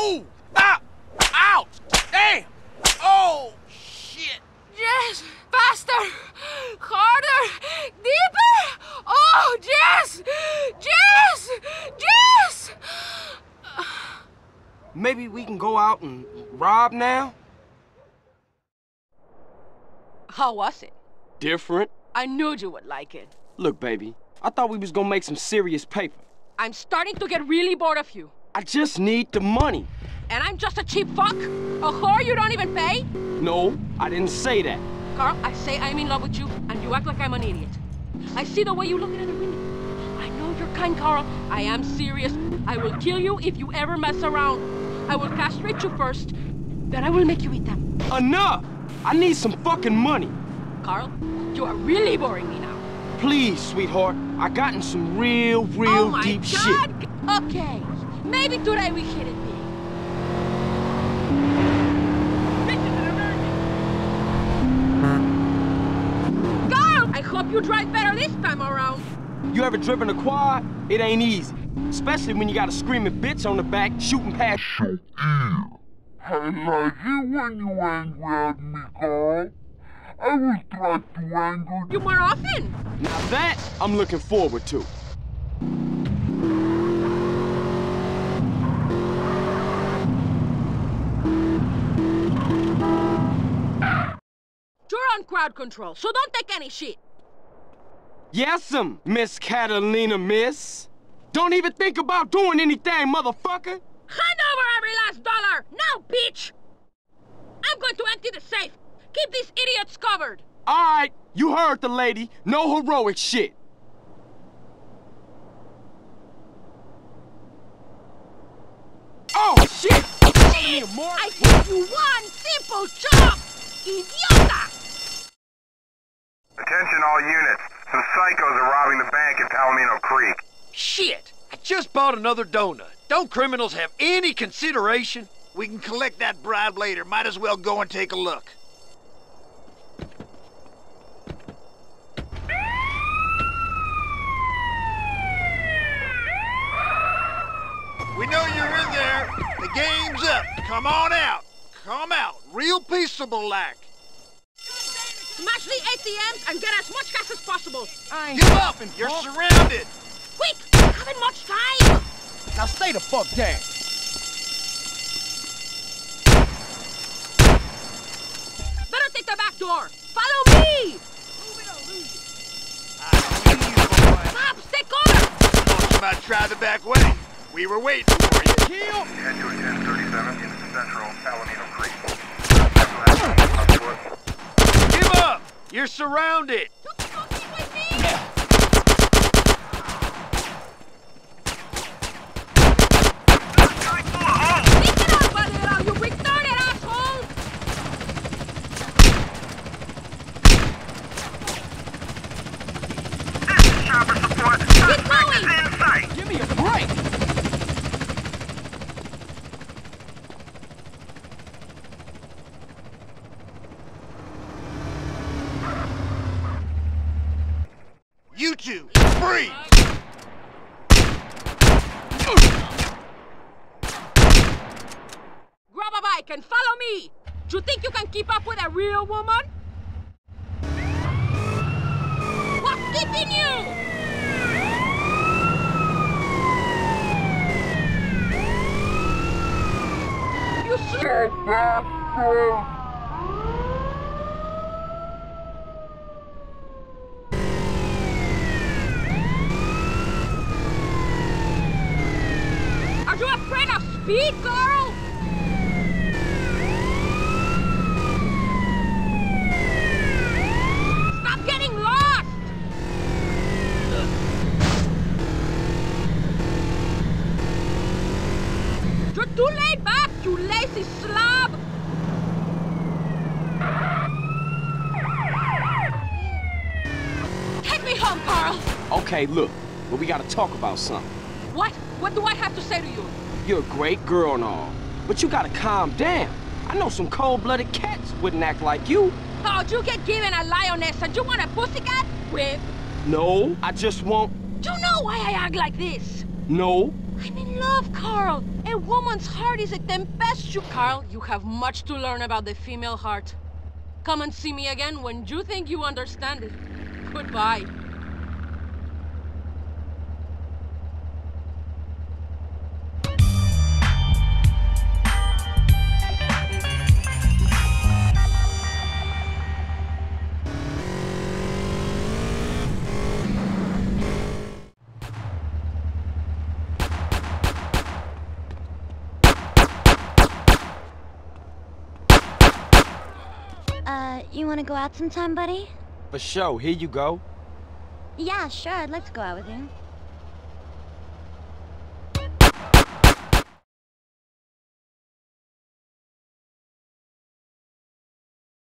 Ow! Hey! Ooh! Ah! Ouch! Damn! Oh, shit! Yes! Faster! Harder! Deeper! Oh, yes! Yes! Yes! Maybe we can go out and rob now? How was it? Different. I knew you would like it. Look, baby, I thought we was gonna make some serious paper. I'm starting to get really bored of you. I just need the money. And I'm just a cheap fuck? A whore you don't even pay? No, I didn't say that. Carl, I say I'm in love with you, and you act like I'm an idiot. I see the way you look at other women. I know your kind, Carl. I am serious. I will kill you if you ever mess around. I will castrate you first, then I will make you eat them. Enough! I need some fucking money. Carl, you are really boring me now. Please, sweetheart. I got in some real, real oh my deep God. shit. Okay, maybe today we hit it big. Carl, I hope you drive better this time around. You ever driven a quad? It ain't easy. Especially when you got a screaming bitch on the back shooting past I like it when you angry at me, Carl. I will try to anger You more often. Now that I'm looking forward to. On crowd control, so don't take any shit. Yes'm, Miss Catalina, miss. Don't even think about doing anything, motherfucker. Hand over every last dollar! Now, bitch! I'm going to empty the safe. Keep these idiots covered. All right, you heard the lady. No heroic shit. Oh, shit! I give you one simple job, idiota! Attention all units. Some psychos are robbing the Palomino Creek. Shit! I just bought another donut. Don't criminals have any consideration? We can collect that bribe later. Might as well go and take a look. We know you're in there. The game's up. Come on out. Come out. Real peaceable like. Smash the ATMs and get as much cash as possible. I... Give up! And you're oh. surrounded! Quick! Haven't much time! Now stay the fuck down. Better take the back door. Follow me! Move it or lose it. I knew you, boy. Stop! Stay covered! Thought you might try the back way. We were waiting for you. Kill. Head to 1037 in central Palomino Creek. Give up! You're surrounded! You fucking with me? Pick it up, Valero, you retarded asshole! Keep going! Give me a break. You two, free! A and follow me! Do you think you can keep up with a real woman? What's keeping you? You son. Are you afraid of speed, Carl? Stop getting lost! You're too laid back, you lazy slob! Take me home, Carl! Okay, look, but we gotta talk about something. What? What do I have to say to you? You're a great girl and all, but you gotta calm down. I know some cold-blooded cats wouldn't act like you. Oh, you get given a lioness and you want a pussycat? Whip. No, I just won't. You know why I act like this? No. I'm in love, Carl. A woman's heart is a tempestuous... Carl, you have much to learn about the female heart. Come and see me again when you think you understand it. Goodbye. Wanna go out sometime, buddy? For sure, here you go. Yeah, sure, I'd like to go out with you.